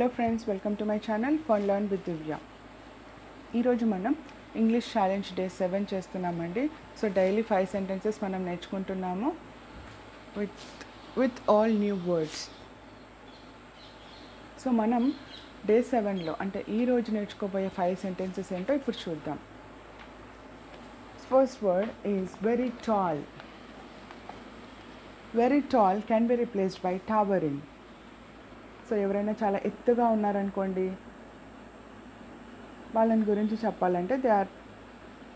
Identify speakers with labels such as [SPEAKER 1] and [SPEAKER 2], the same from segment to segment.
[SPEAKER 1] Hello friends welcome to my channel fun learn with Divya. ఈరోజు మనం English challenge day seven చేస్తున్నామండి. So daily five sentences మనం నేర్చుకుంటున్నాము with with all new words. So మనం day సెవెన్లో అంటే ఈ రోజు నేర్చుకోబోయే ఫైవ్ సెంటెన్సెస్ ఏంటో ఇప్పుడు చూద్దాం. First word is very tall very tall can be replaced by towering so ఎవరైనా చాలా ఎత్తుగా ఉన్నారనుకోండి వాళ్ళని గురించి చెప్పాలంటే దే ఆర్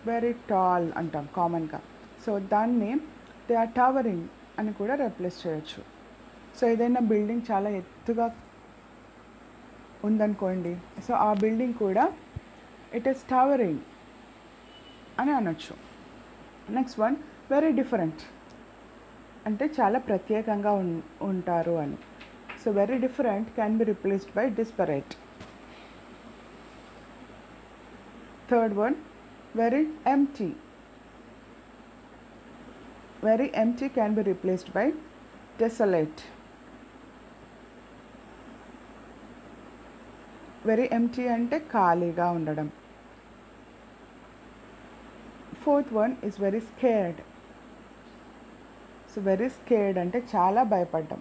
[SPEAKER 1] వెరీ టాల్ అంటాం కామన్గా. సో దాన్ని దే ఆర్ టవరింగ్ అని కూడా రిప్లేస్ చేయొచ్చు. సో ఏదైనా బిల్డింగ్ చాలా ఎత్తుగా ఉందనుకోండి సో ఆ బిల్డింగ్ కూడా ఇట్ ఈస్ టవరింగ్ అని అనొచ్చు. Next one very different. అంటే చాలా ప్రత్యేకంగా ఉంటారు అని. So very different can be replaced by disparate. Third one very empty very empty can be replaced by desolate very empty అంటే ఖాళీగా ఉండడం. Fourth one is very scared so very scared అంటే చాలా భయపడ్డం.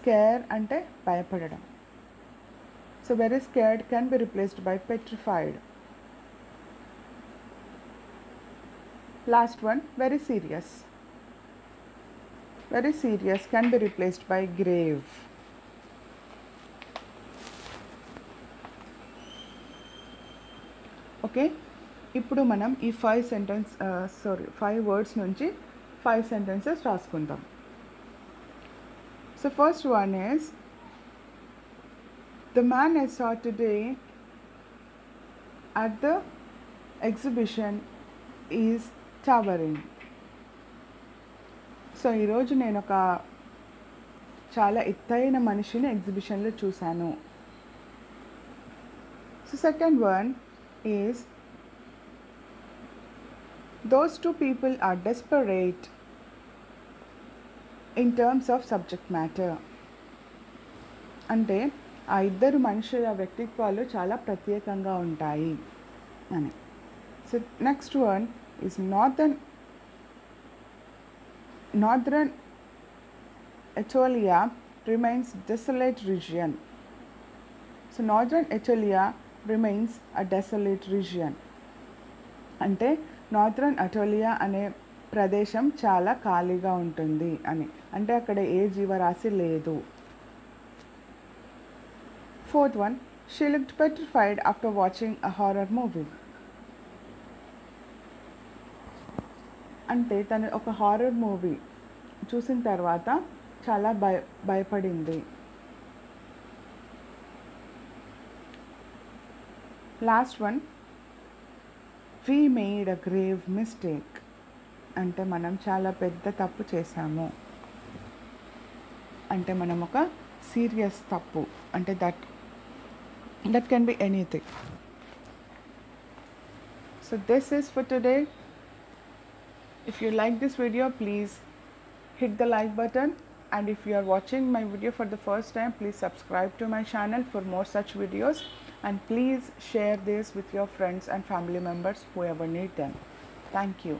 [SPEAKER 1] స్కేర్ అంటే భయపడడం. So very scared can be replaced by petrified last one very serious very serious can be replaced by grave okay ఇప్పుడు మనం ఈ five sentence sorry five words నుంచి five sentences రాసుకుందాం. So first one is the man I saw today at the exhibition is towering. So ఈరోజు నేను ఒక చాలా ఎత్తైన మనిషిని ఎగ్జిబిషన్లో చూశాను so second one is those two people are desperate in terms of subject matter అంటే ఆ ఇద్దరు మనుషుల వ్యక్తిత్వాలు చాలా ప్రత్యేకంగా ఉంటాయి అని. So next one is northern northern Aetolia remains desolate region so northern Aetolia remains a desolate region అంటే నార్థరన్ అటోలియా అనే ప్రదేశం చాలా ఖాళీగా ఉంటుంది అని. అంటే అక్కడ ఏ జీవరాశి లేదు. Fourth one she looked petrified after watching a horror movie అంటే తను ఒక హారర్ మూవీ చూసిన తర్వాత చాలా భయ భయపడింది. Last one we made a grave mistake అంటే మనం చాలా పెద్ద తప్పు చేశాము. అంటే మనం ఒక సీరియస్ తప్పు. అంటే that that can be anything so this is for today if you like this video please hit the like button and if you are watching my video for the first time please subscribe to my channel for more such videos and please share this with your friends and family members whoever need them thank you